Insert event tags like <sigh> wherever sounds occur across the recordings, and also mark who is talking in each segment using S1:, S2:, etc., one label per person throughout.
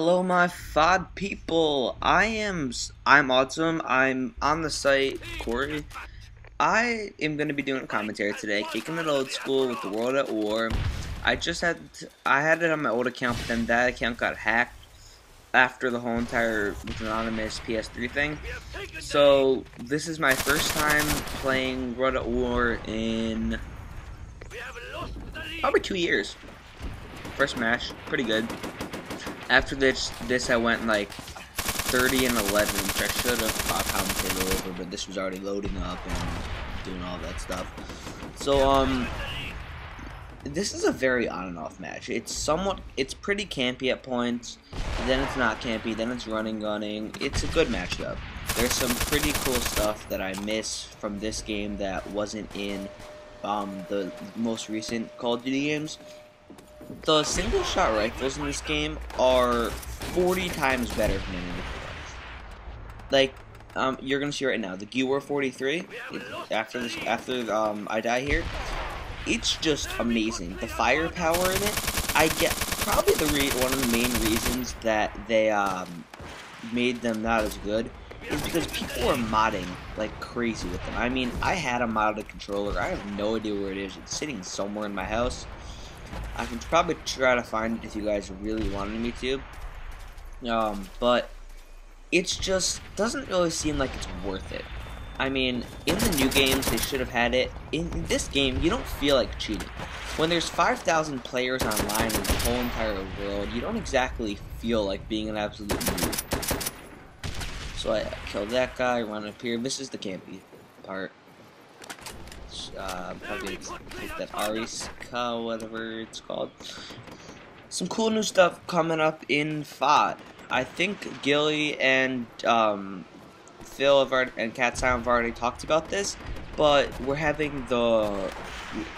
S1: Hello, my FOD people. I am I'm awesome. I'm on the site Corey. I am gonna be doing a commentary today, kicking it old school with the world at war. I just had I had it on my old account, but then that account got hacked after the whole entire anonymous PS3 thing. So this is my first time playing World at War in probably two years. First match, pretty good. After this, this I went like 30 and 11, which I should have uh, commentated over, but this was already loading up and doing all that stuff. So, um, this is a very on and off match. It's somewhat, it's pretty campy at points, then it's not campy, then it's running gunning. It's a good match though. There's some pretty cool stuff that I miss from this game that wasn't in um, the most recent Call of Duty games the single shot rifles in this game are 40 times better than any other Like, um, you're gonna see right now, the Gewehr 43, after this, after um, I die here, it's just amazing. The firepower in it, I get probably the one of the main reasons that they um, made them not as good is because people are modding like crazy with them. I mean, I had a modded controller. I have no idea where it is. It's sitting somewhere in my house. I can probably try to find it if you guys really wanted me to. Um, but it's just doesn't really seem like it's worth it. I mean, in the new games, they should have had it. In this game, you don't feel like cheating. When there's 5,000 players online in the whole entire world, you don't exactly feel like being an absolute noob. So I killed that guy, run up here. This is the campy part uh, probably that Arisaka, whatever it's called. Some cool new stuff coming up in FOD. I think Gilly and um, Phil have already, and Cat Sound have already talked about this, but we're having the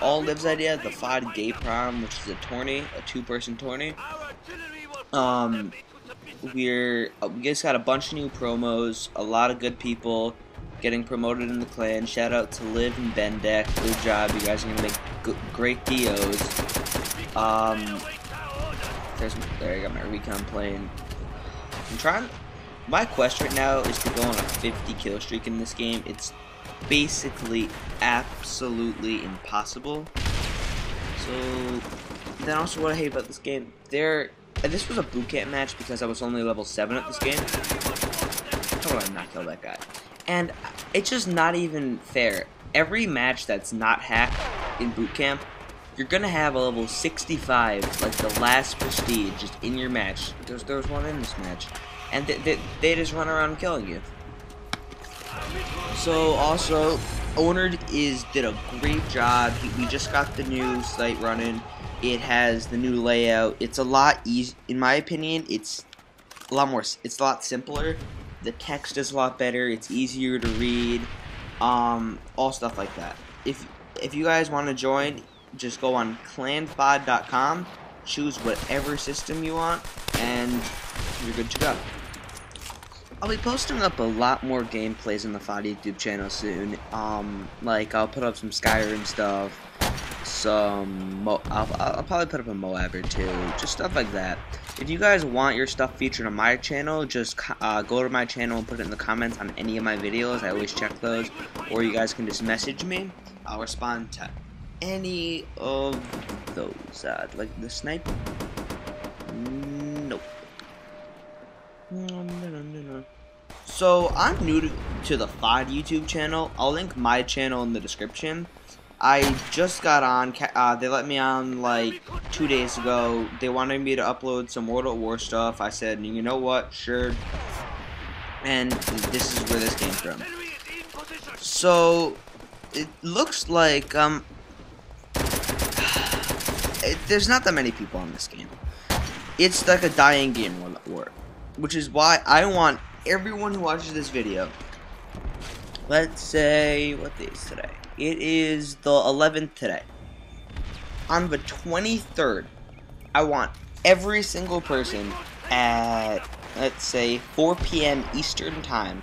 S1: All Lives idea, the FOD Gay Prom, which is a tourney, a two-person tourney. Um, we're we just got a bunch of new promos, a lot of good people getting promoted in the clan. Shout out to Liv and Bendek. Good job. You guys are gonna make great DOs. Um, there's there. I got my recon playing. I'm trying. My quest right now is to go on a 50 kill streak in this game. It's basically absolutely impossible. So then also what I hate about this game, there. This was a boot camp match because I was only level 7 at this game. How would I not kill that guy? And it's just not even fair. Every match that's not hacked in boot camp, you're gonna have a level 65, like the last prestige, just in your match. There's there's one in this match, and they, they, they just run around killing you. So also, Owner is did a great job. He, we just got the new site running. It has the new layout. It's a lot easy, in my opinion. It's a lot more. It's a lot simpler the text is a lot better. It's easier to read. Um, all stuff like that. If if you guys want to join, just go on clanfod.com, choose whatever system you want, and you're good to go. I'll be posting up a lot more gameplays on the FOD YouTube channel soon. Um, like I'll put up some Skyrim stuff, some I'll, I'll probably put up a MOAB or two, just stuff like that. If you guys want your stuff featured on my channel, just uh, go to my channel and put it in the comments on any of my videos. I always check those. Or you guys can just message me. I'll respond to any of those. Uh, like the snipe? Nope. So, I'm new to, to the FOD YouTube channel. I'll link my channel in the description. I just got on. Uh, they let me on like two days ago. They wanted me to upload some World at War stuff. I said, you know what? Sure. And this is where this came from. So it looks like um, <sighs> it, there's not that many people on this game. It's like a dying game, World at War, which is why I want everyone who watches this video. Let's say what day is today? It is the 11th today. On the 23rd, I want every single person at, let's say, 4 p.m. Eastern Time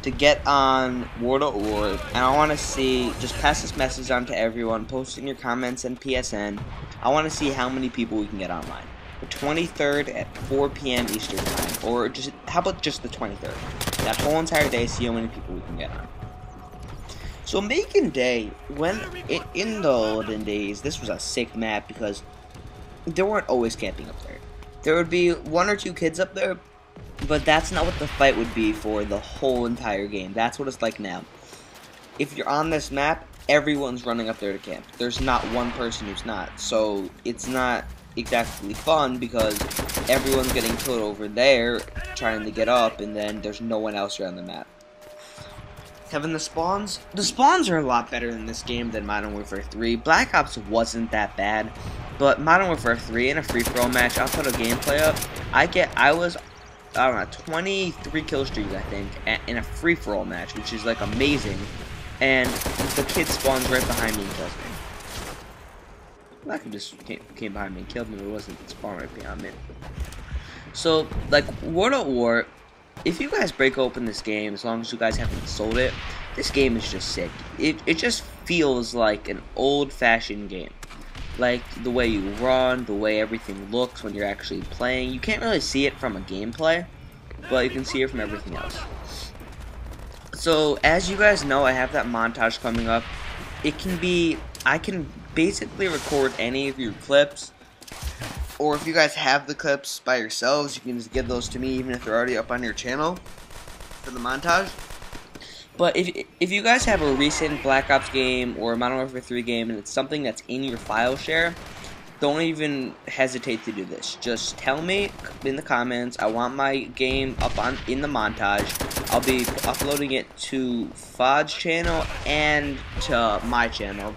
S1: to get on World at War, and I want to see, just pass this message on to everyone, post in your comments and PSN. I want to see how many people we can get online. the 23rd at 4 p.m. Eastern Time, or just how about just the 23rd? That whole entire day, see how many people we can get on. So Makin Day, when it, in the olden days, this was a sick map because there weren't always camping up there. There would be one or two kids up there, but that's not what the fight would be for the whole entire game. That's what it's like now. If you're on this map, everyone's running up there to camp. There's not one person who's not. So it's not exactly fun because everyone's getting killed over there trying to get up and then there's no one else around the map. Having the spawns, the spawns are a lot better in this game than Modern Warfare 3. Black Ops wasn't that bad, but Modern Warfare 3 in a free-for-all match, I'll put a gameplay up. I get, I was, I don't know, 23 kill streaks, I think, in a free-for-all match, which is like amazing. And the kid spawns right behind me and kills me. Black Ops just came, came behind me and killed me, but it wasn't spawn right behind me. So, like, World at War, if you guys break open this game, as long as you guys haven't sold it, this game is just sick. It, it just feels like an old-fashioned game. Like, the way you run, the way everything looks when you're actually playing. You can't really see it from a gameplay, but you can see it from everything else. So, as you guys know, I have that montage coming up. It can be, I can basically record any of your clips. Or if you guys have the clips by yourselves, you can just give those to me even if they're already up on your channel for the montage. But if, if you guys have a recent Black Ops game or Modern Warfare 3 game and it's something that's in your file share, don't even hesitate to do this. Just tell me in the comments, I want my game up on in the montage. I'll be uploading it to Fod's channel and to my channel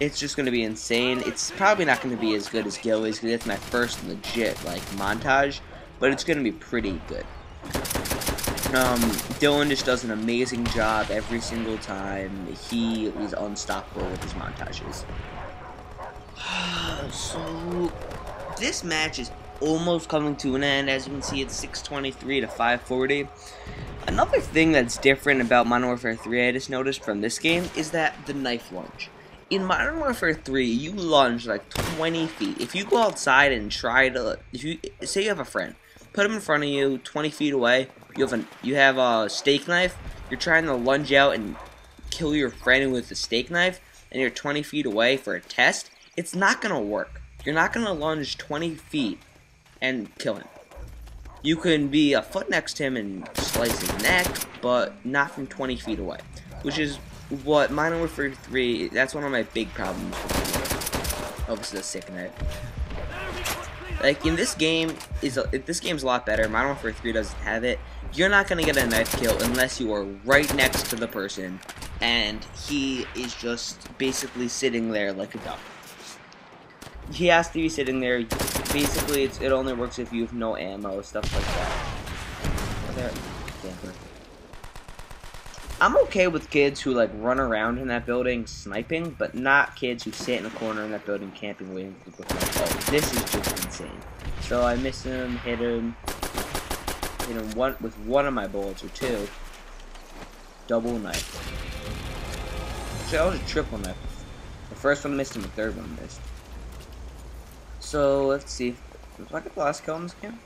S1: it's just going to be insane. It's probably not going to be as good as Gilly's because it's my first legit like montage, but it's going to be pretty good. Um, Dylan just does an amazing job every single time. He is unstoppable with his montages. <sighs> so, this match is almost coming to an end. As you can see, it's 623 to 540. Another thing that's different about Modern Warfare 3 I just noticed from this game is that the knife launch in Modern Warfare 3, you lunge like 20 feet. If you go outside and try to, if you say you have a friend, put him in front of you, 20 feet away. You have a you have a steak knife. You're trying to lunge out and kill your friend with the steak knife, and you're 20 feet away for a test. It's not gonna work. You're not gonna lunge 20 feet and kill him. You can be a foot next to him and slice his neck, but not from 20 feet away, which is what Modern Warfare 3, that's one of my big problems Obviously, the sick knife. Like, in this game, is this game's a lot better. Modern Warfare 3 doesn't have it. You're not to get a knife kill unless you are right next to the person, and he is just basically sitting there like a duck. He has to be sitting there. Basically, it only works if you have no ammo, stuff like that. There. I'm okay with kids who like run around in that building sniping, but not kids who sit in a corner in that building camping waiting for people. Oh, this is just insane. So I miss him, hit him, hit him one with one of my bullets or two. Double knife. Actually, that was a triple knife. The first one missed and the third one missed. So let's see. If I the last kill in this game?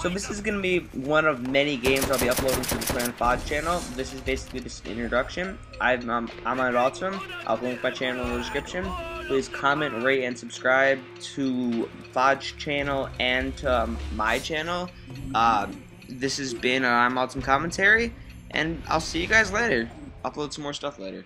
S1: So this is going to be one of many games I'll be uploading to the Clan FOD channel. This is basically just an introduction. I'm, um, imawedsome. I'll link my channel in the description. Please comment, rate, and subscribe to FOD's channel and to um, my channel. Uh, this has been uh, imawedsome Commentary, and I'll see you guys later. Upload some more stuff later.